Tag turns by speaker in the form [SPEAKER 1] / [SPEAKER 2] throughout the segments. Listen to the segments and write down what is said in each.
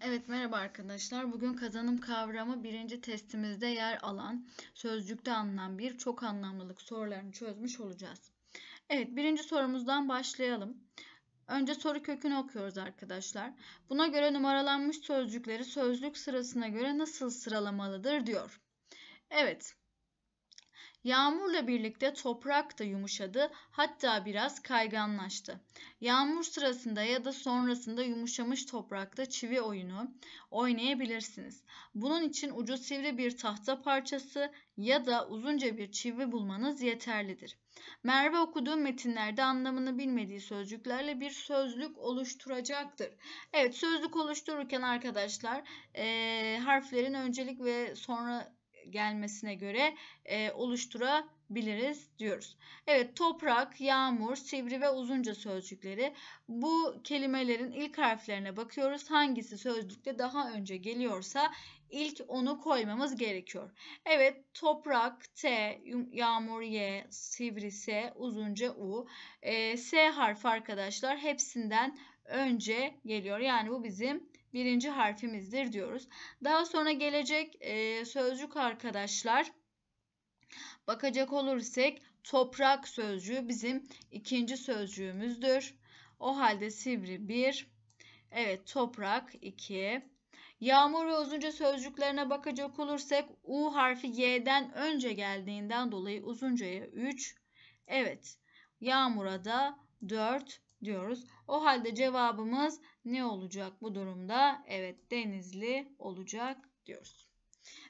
[SPEAKER 1] Evet merhaba arkadaşlar. Bugün kazanım kavramı birinci testimizde yer alan sözcükte anlam bir çok anlamlılık sorularını çözmüş olacağız. Evet birinci sorumuzdan başlayalım. Önce soru kökünü okuyoruz arkadaşlar. Buna göre numaralanmış sözcükleri sözlük sırasına göre nasıl sıralamalıdır diyor. Evet Yağmurla birlikte toprak da yumuşadı, hatta biraz kayganlaştı. Yağmur sırasında ya da sonrasında yumuşamış toprakta çivi oyunu oynayabilirsiniz. Bunun için ucu sivri bir tahta parçası ya da uzunca bir çivi bulmanız yeterlidir. Merve okuduğu metinlerde anlamını bilmediği sözcüklerle bir sözlük oluşturacaktır. Evet sözlük oluştururken arkadaşlar e, harflerin öncelik ve sonra gelmesine göre e, oluşturabiliriz diyoruz. Evet toprak, yağmur, sivri ve uzunca sözcükleri bu kelimelerin ilk harflerine bakıyoruz. Hangisi sözlükte daha önce geliyorsa ilk onu koymamız gerekiyor. Evet toprak T, yağmur Y, sivri S, uzunca U. E, S harfi arkadaşlar hepsinden önce geliyor. Yani bu bizim birinci harfimizdir diyoruz. Daha sonra gelecek e, sözcük arkadaşlar bakacak olursak toprak sözcüğü bizim ikinci sözcüğümüzdür. O halde sivri 1. Evet toprak 2. Yağmur ve uzunca sözcüklerine bakacak olursak U harfi Y'den önce geldiğinden dolayı uzuncaya 3. Evet yağmura da 4 diyoruz. O halde cevabımız ne olacak bu durumda? Evet denizli olacak diyoruz.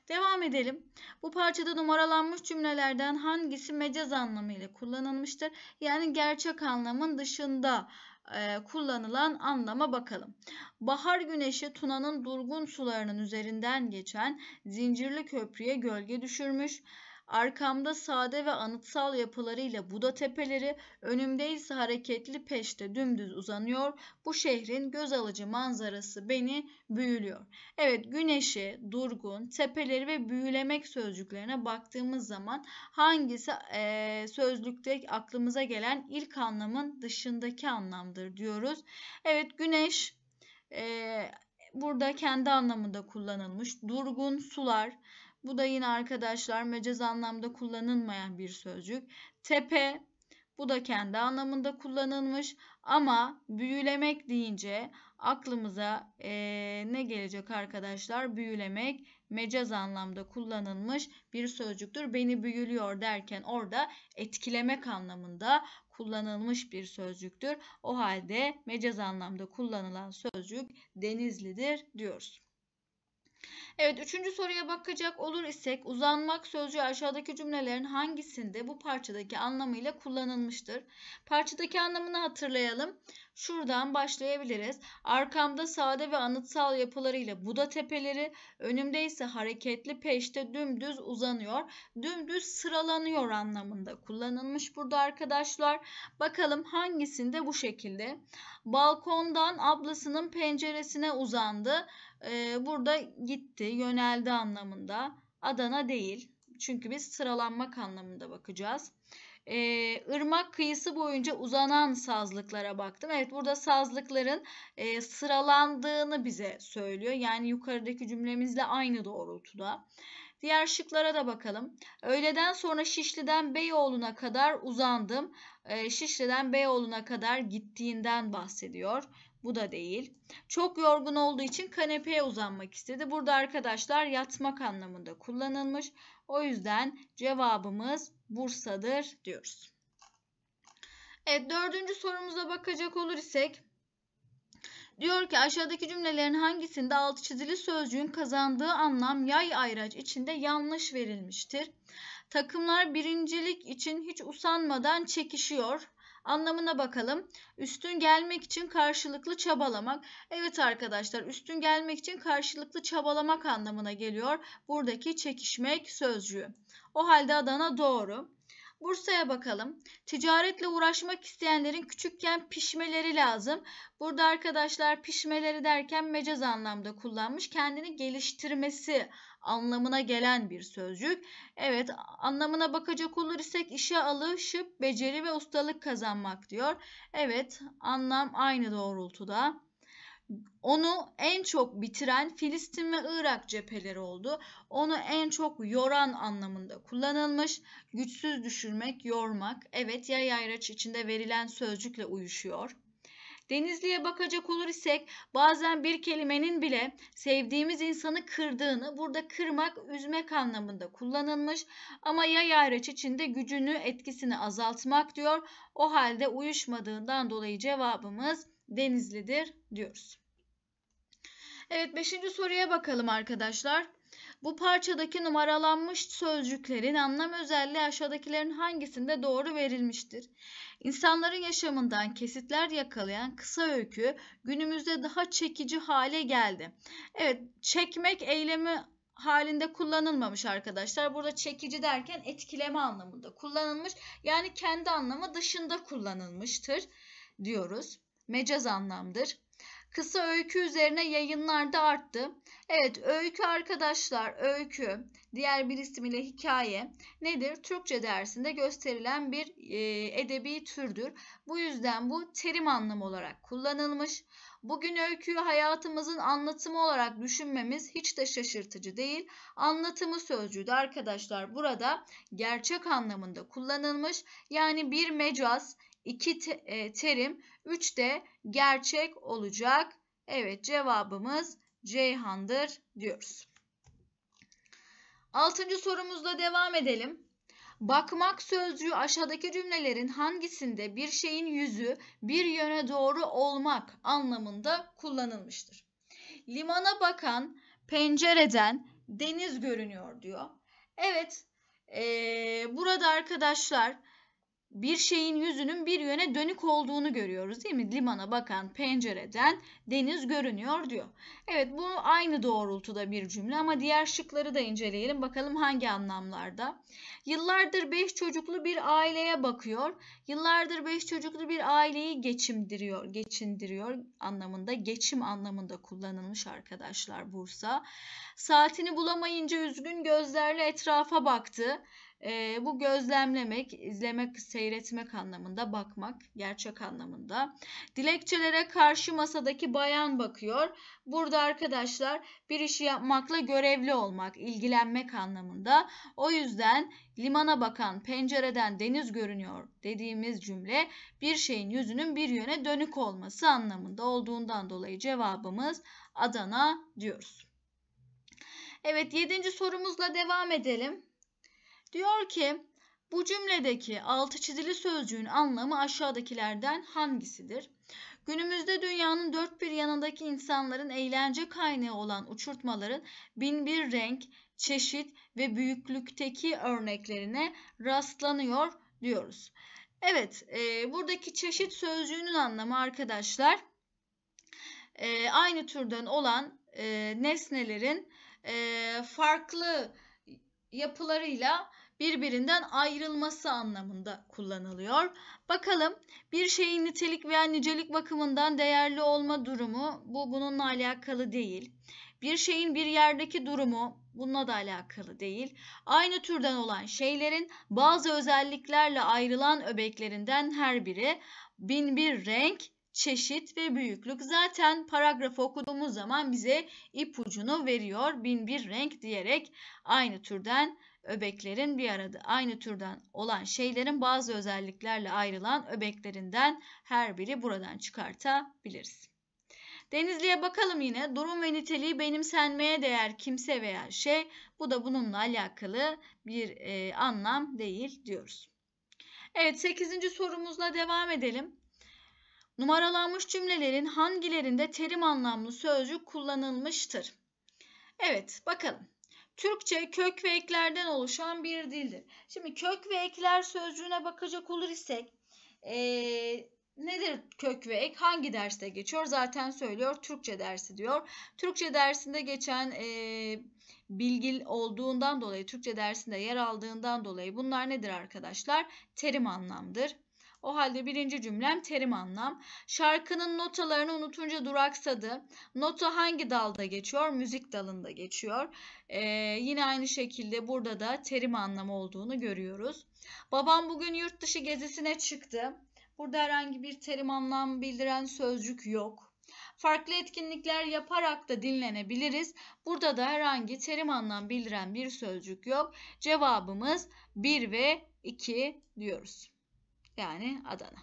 [SPEAKER 1] Devam edelim. Bu parçada numaralanmış cümlelerden hangisi mecaz anlamıyla kullanılmıştır? Yani gerçek anlamın dışında e, kullanılan anlama bakalım. Bahar güneşi Tuna'nın durgun sularının üzerinden geçen zincirli köprüye gölge düşürmüş. Arkamda sade ve anıtsal yapılarıyla Buda tepeleri, önümde ise hareketli peşte dümdüz uzanıyor. Bu şehrin göz alıcı manzarası beni büyülüyor. Evet güneşi, durgun, tepeleri ve büyülemek sözcüklerine baktığımız zaman hangisi e, sözlükte aklımıza gelen ilk anlamın dışındaki anlamdır diyoruz. Evet güneş e, burada kendi anlamında kullanılmış. Durgun sular, bu da yine arkadaşlar mecaz anlamda kullanılmayan bir sözcük. Tepe bu da kendi anlamında kullanılmış ama büyülemek deyince aklımıza e, ne gelecek arkadaşlar? Büyülemek mecaz anlamda kullanılmış bir sözcüktür. Beni büyülüyor derken orada etkilemek anlamında kullanılmış bir sözcüktür. O halde mecaz anlamda kullanılan sözcük denizlidir diyoruz. Evet üçüncü soruya bakacak olur isek uzanmak sözcüğü aşağıdaki cümlelerin hangisinde bu parçadaki anlamıyla kullanılmıştır? Parçadaki anlamını hatırlayalım. Şuradan başlayabiliriz. Arkamda sade ve anıtsal yapılarıyla Buda tepeleri, önümde ise hareketli peşte dümdüz uzanıyor. Dümdüz sıralanıyor anlamında kullanılmış burada arkadaşlar. Bakalım hangisinde bu şekilde. Balkondan ablasının penceresine uzandı. Ee, burada gitti, yöneldi anlamında. Adana değil. Çünkü biz sıralanmak anlamında bakacağız e, ırmak kıyısı boyunca uzanan sazlıklara baktım. Evet burada sazlıkların e, sıralandığını bize söylüyor. Yani yukarıdaki cümlemizle aynı doğrultuda. Diğer şıklara da bakalım. Öğleden sonra Şişli'den Beyoğlu'na kadar uzandım. E, Şişli'den Beyoğlu'na kadar gittiğinden bahsediyor. Bu da değil. Çok yorgun olduğu için kanepeye uzanmak istedi. Burada arkadaşlar yatmak anlamında kullanılmış. O yüzden cevabımız Bursa'dır diyoruz. Evet dördüncü sorumuza bakacak olur isek diyor ki aşağıdaki cümlelerin hangisinde altı çizili sözcüğün kazandığı anlam yay ayraç içinde yanlış verilmiştir. Takımlar birincilik için hiç usanmadan çekişiyor. Anlamına bakalım. Üstün gelmek için karşılıklı çabalamak. Evet arkadaşlar üstün gelmek için karşılıklı çabalamak anlamına geliyor. Buradaki çekişmek sözcüğü. O halde Adana doğru. Bursa'ya bakalım. Ticaretle uğraşmak isteyenlerin küçükken pişmeleri lazım. Burada arkadaşlar pişmeleri derken mecaz anlamda kullanmış. Kendini geliştirmesi anlamına gelen bir sözcük. Evet anlamına bakacak olur isek işe alışıp beceri ve ustalık kazanmak diyor. Evet anlam aynı doğrultuda. Onu en çok bitiren Filistin ve Irak cepheleri oldu. Onu en çok yoran anlamında kullanılmış. Güçsüz düşürmek, yormak. Evet ya yayraç içinde verilen sözcükle uyuşuyor. Denizli'ye bakacak olur isek bazen bir kelimenin bile sevdiğimiz insanı kırdığını burada kırmak, üzmek anlamında kullanılmış ama ya yayraç içinde gücünü, etkisini azaltmak diyor. O halde uyuşmadığından dolayı cevabımız Denizli'dir diyoruz. Evet 5. soruya bakalım arkadaşlar. Bu parçadaki numaralanmış sözcüklerin anlam özelliği aşağıdakilerin hangisinde doğru verilmiştir? İnsanların yaşamından kesitler yakalayan kısa öykü günümüzde daha çekici hale geldi. Evet, çekmek eylemi halinde kullanılmamış arkadaşlar. Burada çekici derken etkileme anlamında kullanılmış. Yani kendi anlamı dışında kullanılmıştır diyoruz. Mecaz anlamdır. Kısa öykü üzerine yayınlarda arttı. Evet öykü arkadaşlar öykü diğer bir ismiyle hikaye nedir? Türkçe dersinde gösterilen bir e, edebi türdür. Bu yüzden bu terim anlamı olarak kullanılmış. Bugün öyküyü hayatımızın anlatımı olarak düşünmemiz hiç de şaşırtıcı değil. Anlatımı sözcüğü de arkadaşlar burada gerçek anlamında kullanılmış. Yani bir mecaz, iki te e, terim, üç de gerçek olacak. Evet cevabımız Ceyhan'dır diyoruz. Altıncı sorumuzla devam edelim. Bakmak sözcüğü aşağıdaki cümlelerin hangisinde bir şeyin yüzü bir yöne doğru olmak anlamında kullanılmıştır? Limana bakan pencereden deniz görünüyor diyor. Evet, ee, burada arkadaşlar bir şeyin yüzünün bir yöne dönük olduğunu görüyoruz değil mi? Limana bakan pencereden deniz görünüyor diyor. Evet bu aynı doğrultuda bir cümle ama diğer şıkları da inceleyelim. Bakalım hangi anlamlarda. Yıllardır beş çocuklu bir aileye bakıyor. Yıllardır beş çocuklu bir aileyi geçimdiriyor, geçindiriyor anlamında, geçim anlamında kullanılmış arkadaşlar Bursa. Saatini bulamayınca üzgün gözlerle etrafa baktı. E, bu gözlemlemek, izlemek, seyretmek anlamında, bakmak, gerçek anlamında. Dilekçelere karşı masadaki bayan bakıyor. Burada arkadaşlar bir işi yapmakla görevli olmak, ilgilenmek anlamında. O yüzden limana bakan pencereden deniz görünüyor dediğimiz cümle bir şeyin yüzünün bir yöne dönük olması anlamında olduğundan dolayı cevabımız Adana diyoruz. Evet yedinci sorumuzla devam edelim. Diyor ki bu cümledeki altı çizili sözcüğün anlamı aşağıdakilerden hangisidir? Günümüzde dünyanın dört bir yanındaki insanların eğlence kaynağı olan uçurtmaların bin bir renk, çeşit ve büyüklükteki örneklerine rastlanıyor diyoruz. Evet, e, buradaki çeşit sözcüğünün anlamı arkadaşlar e, aynı türden olan e, nesnelerin e, farklı yapılarıyla birbirinden ayrılması anlamında kullanılıyor. Bakalım bir şeyin nitelik veya nicelik bakımından değerli olma durumu bu bununla alakalı değil. Bir şeyin bir yerdeki durumu bununla da alakalı değil. Aynı türden olan şeylerin bazı özelliklerle ayrılan öbeklerinden her biri bin bir renk, çeşit ve büyüklük. Zaten paragrafı okuduğumuz zaman bize ipucunu veriyor. Bin bir renk diyerek aynı türden öbeklerin bir arada aynı türden olan şeylerin bazı özelliklerle ayrılan öbeklerinden her biri buradan çıkartabiliriz. Denizli'ye bakalım yine. Durum ve niteliği benimsenmeye değer kimse veya şey. Bu da bununla alakalı bir e, anlam değil diyoruz. Evet 8. sorumuzla devam edelim. Numaralanmış cümlelerin hangilerinde terim anlamlı sözcük kullanılmıştır? Evet bakalım. Türkçe kök ve eklerden oluşan bir dildir. Şimdi kök ve ekler sözcüğüne bakacak olur isek ee, nedir kök ve ek? Hangi derste geçiyor? Zaten söylüyor Türkçe dersi diyor. Türkçe dersinde geçen e, bilgi olduğundan dolayı, Türkçe dersinde yer aldığından dolayı bunlar nedir arkadaşlar? Terim anlamdır. O halde birinci cümlem terim anlam. Şarkının notalarını unutunca duraksadı. Nota hangi dalda geçiyor? Müzik dalında geçiyor. Ee, yine aynı şekilde burada da terim anlamı olduğunu görüyoruz. Babam bugün yurt dışı gezisine çıktı. Burada herhangi bir terim anlam bildiren sözcük yok. Farklı etkinlikler yaparak da dinlenebiliriz. Burada da herhangi terim anlam bildiren bir sözcük yok. Cevabımız 1 ve 2 diyoruz. Yani Adana.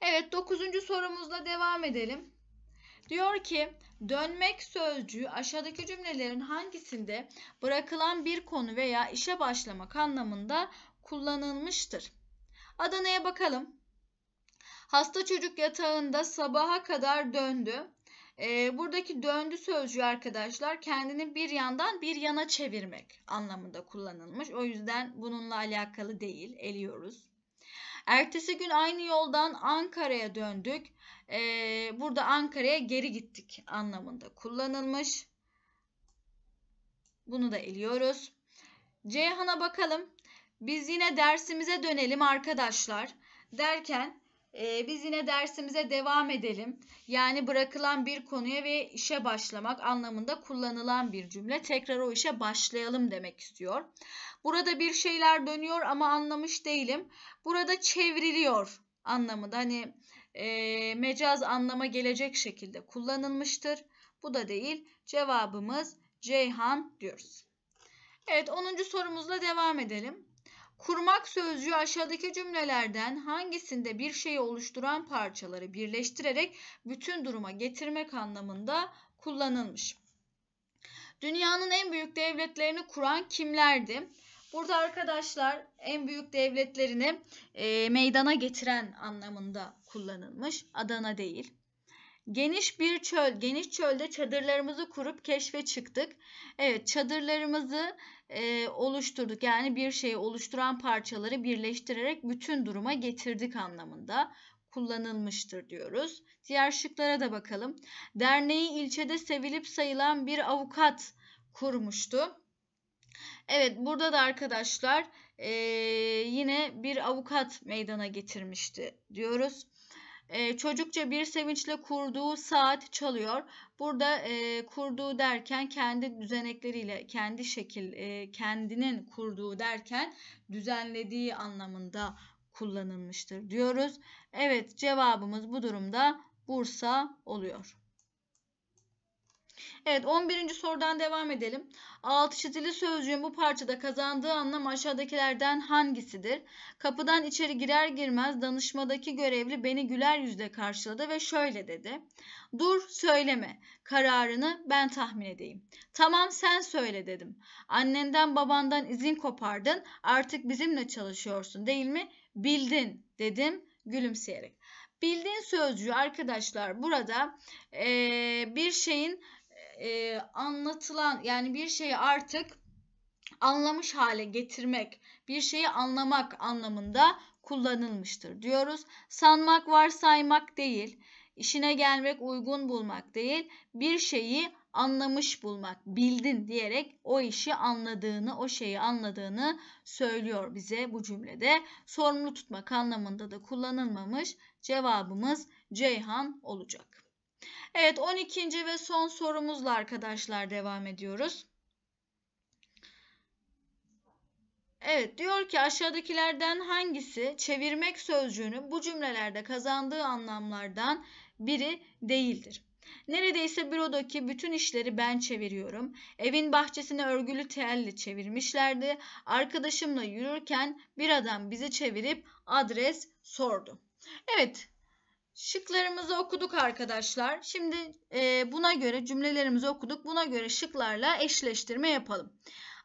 [SPEAKER 1] Evet 9. sorumuzla devam edelim. Diyor ki dönmek sözcüğü aşağıdaki cümlelerin hangisinde bırakılan bir konu veya işe başlamak anlamında kullanılmıştır? Adana'ya bakalım. Hasta çocuk yatağında sabaha kadar döndü. Ee, buradaki döndü sözcüğü arkadaşlar kendini bir yandan bir yana çevirmek anlamında kullanılmış. O yüzden bununla alakalı değil. Eliyoruz. Ertesi gün aynı yoldan Ankara'ya döndük. Ee, burada Ankara'ya geri gittik anlamında kullanılmış. Bunu da eliyoruz. Ceyhan'a bakalım. Biz yine dersimize dönelim arkadaşlar. Derken e, biz yine dersimize devam edelim. Yani bırakılan bir konuya ve işe başlamak anlamında kullanılan bir cümle. Tekrar o işe başlayalım demek istiyor. Burada bir şeyler dönüyor ama anlamış değilim. Burada çevriliyor anlamında. Hani e, mecaz anlama gelecek şekilde kullanılmıştır. Bu da değil. Cevabımız Ceyhan diyoruz. Evet 10. sorumuzla devam edelim. Kurmak sözcüğü aşağıdaki cümlelerden hangisinde bir şeyi oluşturan parçaları birleştirerek bütün duruma getirmek anlamında kullanılmış. Dünyanın en büyük devletlerini kuran kimlerdi? Burada arkadaşlar en büyük devletlerini e, meydana getiren anlamında kullanılmış. Adana değil. Geniş bir çöl, geniş çölde çadırlarımızı kurup keşfe çıktık. Evet, çadırlarımızı e, oluşturduk. Yani bir şeyi oluşturan parçaları birleştirerek bütün duruma getirdik anlamında kullanılmıştır diyoruz. Diğer şıklara da bakalım. Derneği ilçede sevilip sayılan bir avukat kurmuştu. Evet burada da arkadaşlar e, yine bir avukat meydana getirmişti diyoruz. E, çocukça bir sevinçle kurduğu saat çalıyor. Burada e, kurduğu derken kendi düzenekleriyle, kendi şekil, e, kendinin kurduğu derken düzenlediği anlamında kullanılmıştır diyoruz. Evet cevabımız bu durumda Bursa oluyor. Evet 11. sorudan devam edelim. Altı çizili sözcüğün bu parçada kazandığı anlam aşağıdakilerden hangisidir? Kapıdan içeri girer girmez danışmadaki görevli beni güler yüzle karşıladı ve şöyle dedi. Dur söyleme kararını ben tahmin edeyim. Tamam sen söyle dedim. Annenden babandan izin kopardın artık bizimle çalışıyorsun değil mi? Bildin dedim gülümseyerek. Bildiğin sözcüğü arkadaşlar burada e, bir şeyin e, anlatılan yani bir şeyi artık anlamış hale getirmek, bir şeyi anlamak anlamında kullanılmıştır diyoruz. Sanmak, varsaymak değil, işine gelmek, uygun bulmak değil, bir şeyi anlamış bulmak, bildin diyerek o işi anladığını, o şeyi anladığını söylüyor bize bu cümlede. Sorumlu tutmak anlamında da kullanılmamış. Cevabımız Ceyhan olacak. Evet 12. ve son sorumuzla arkadaşlar devam ediyoruz. Evet diyor ki aşağıdakilerden hangisi çevirmek sözcüğünü bu cümlelerde kazandığı anlamlardan biri değildir? Neredeyse bürodaki bütün işleri ben çeviriyorum. Evin bahçesini örgülü telle çevirmişlerdi. Arkadaşımla yürürken bir adam bizi çevirip adres sordu. Evet Şıklarımızı okuduk arkadaşlar. Şimdi e, buna göre cümlelerimizi okuduk. Buna göre şıklarla eşleştirme yapalım.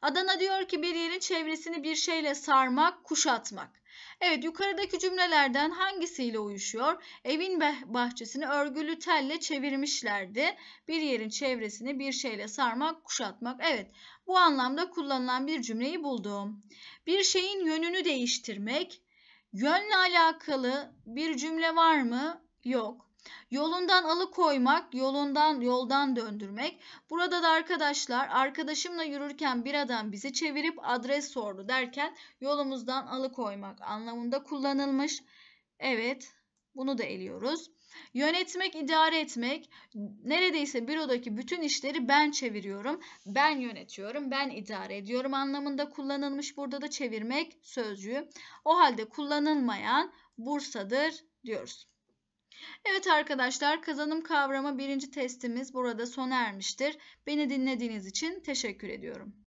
[SPEAKER 1] Adana diyor ki bir yerin çevresini bir şeyle sarmak, kuşatmak. Evet yukarıdaki cümlelerden hangisiyle uyuşuyor? Evin bahçesini örgülü telle çevirmişlerdi. Bir yerin çevresini bir şeyle sarmak, kuşatmak. Evet bu anlamda kullanılan bir cümleyi buldum. Bir şeyin yönünü değiştirmek. Yönle alakalı bir cümle var mı? Yok. Yolundan alıkoymak, yolundan yoldan döndürmek. Burada da arkadaşlar arkadaşımla yürürken bir adam bizi çevirip adres sordu derken yolumuzdan alıkoymak anlamında kullanılmış. Evet, bunu da eliyoruz. Yönetmek, idare etmek. Neredeyse bürodaki bütün işleri ben çeviriyorum. Ben yönetiyorum, ben idare ediyorum anlamında kullanılmış. Burada da çevirmek sözcüğü. O halde kullanılmayan Bursa'dır diyoruz. Evet arkadaşlar kazanım kavramı birinci testimiz burada sona ermiştir. Beni dinlediğiniz için teşekkür ediyorum.